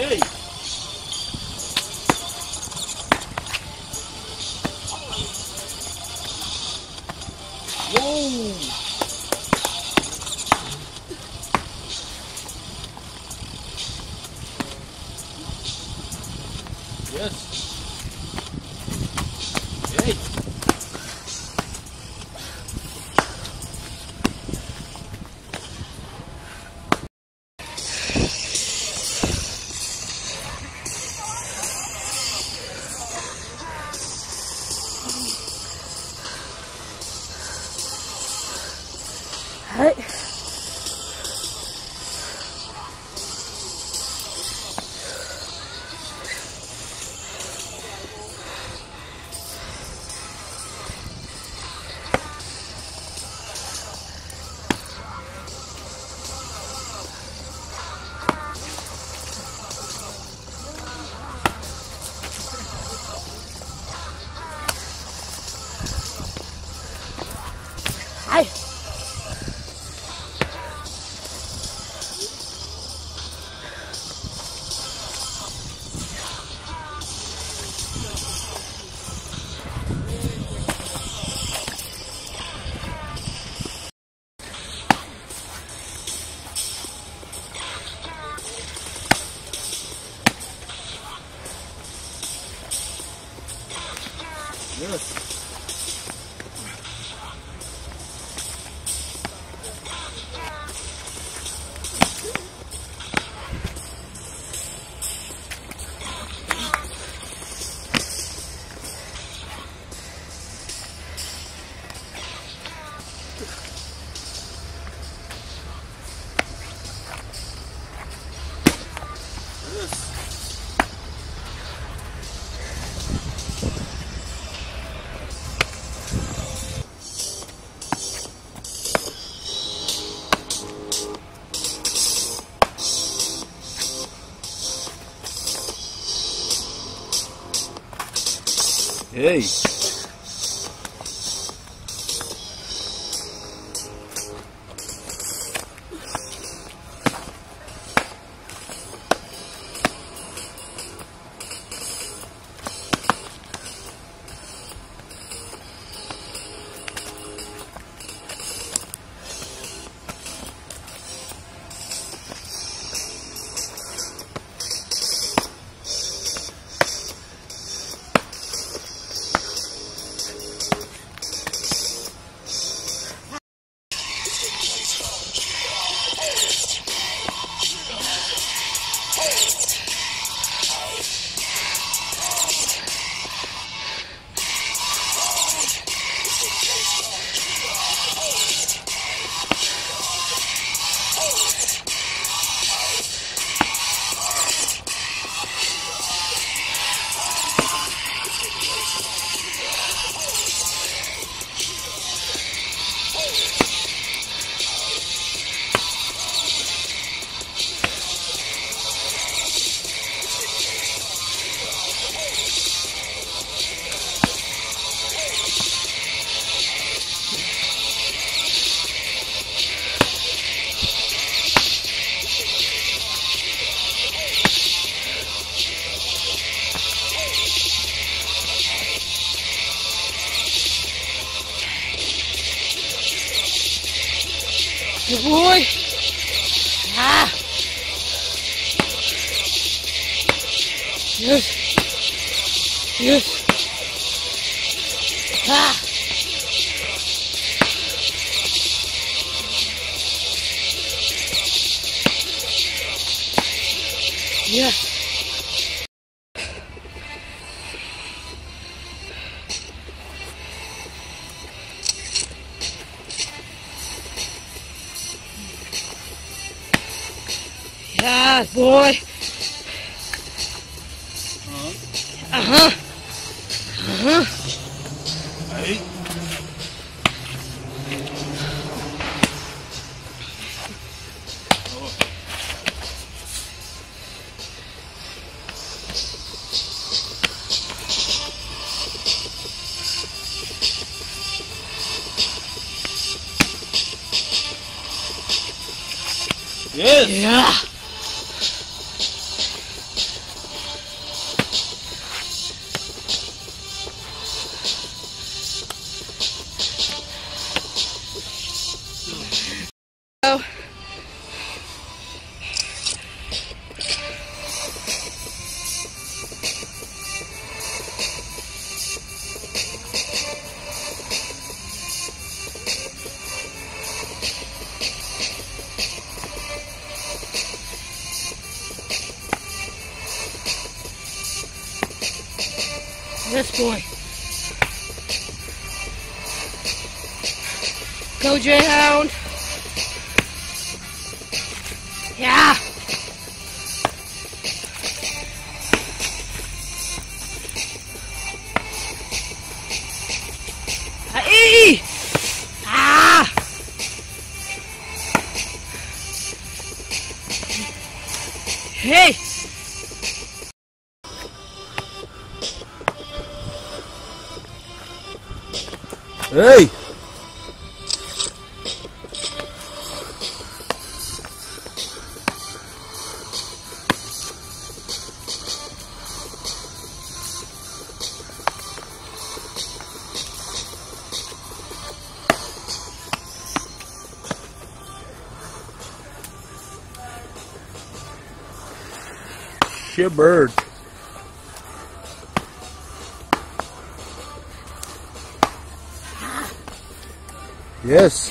Hey. Hey. Hey. Yes. Hey. Good boy. Ah. Yes. Yes. Ah. Yes. Yeah, boy. Uh huh. Uh huh. Hey. Yes. Yeah. Yes, boy. Go, Jayhound. Yeah. Hey! Ah! Hey! Hey! Shit bird. Yes.